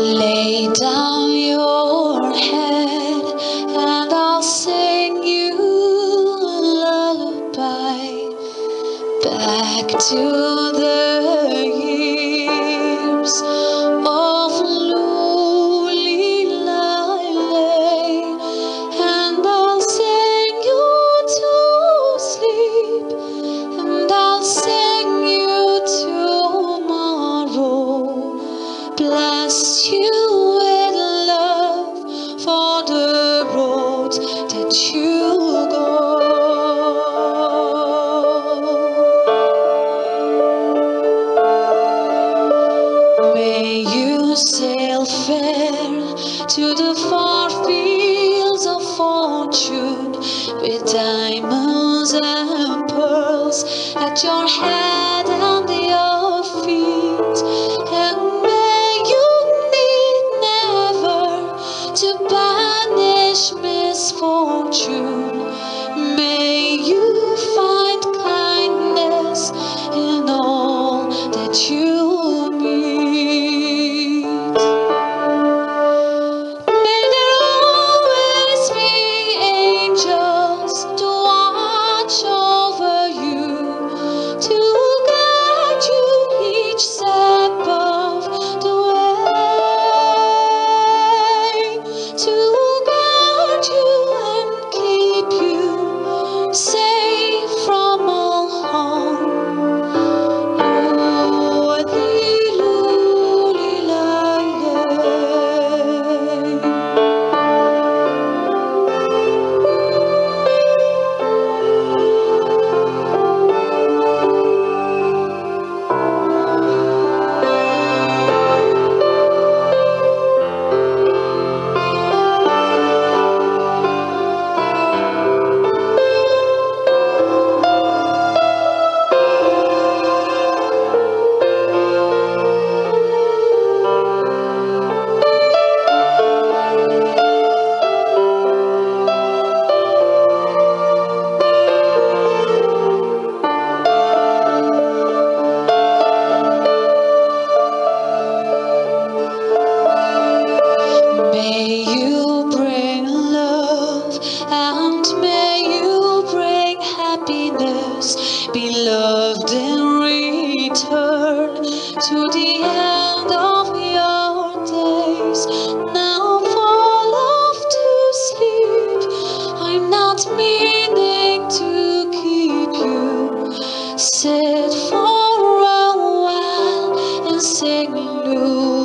Lay down your head and I'll sing you a lullaby. Back to you go. May you sail fair to the far fields of fortune with diamonds and pearls at your head and Turn to the end of your days. Now fall off to sleep. I'm not meaning to keep you. Sit for a while and sing blue.